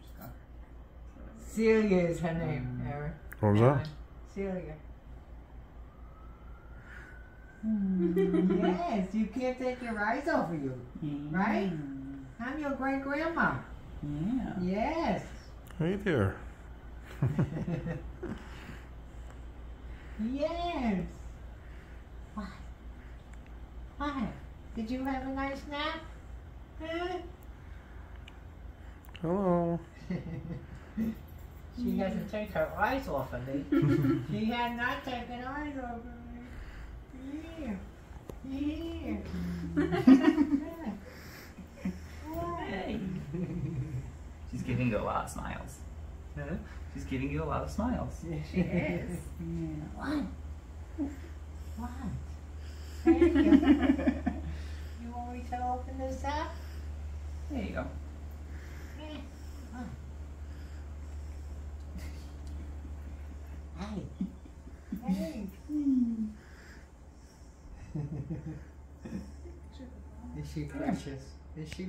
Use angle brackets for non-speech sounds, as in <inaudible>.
just got. Celia is her name, Mm. Aaron. What was that? Celia. Mm. <laughs> yes, you can't take your eyes off of you. Right? Mm. I'm your great grandma. Yeah. Yes. Hey there. <laughs> yes. What? What? Did you have a nice nap? Huh? Hello. She hasn't taken her eyes off of me. she <laughs> has not taken eyes off of me. Yeah. Yeah. Hey. She's giving you a lot of smiles. Huh? She's giving you a lot of smiles. Yes, she is. Yeah. What? What? <laughs> There you. You want me to open this up? There you go. Yeah. What? Hey. Is she precious? Is she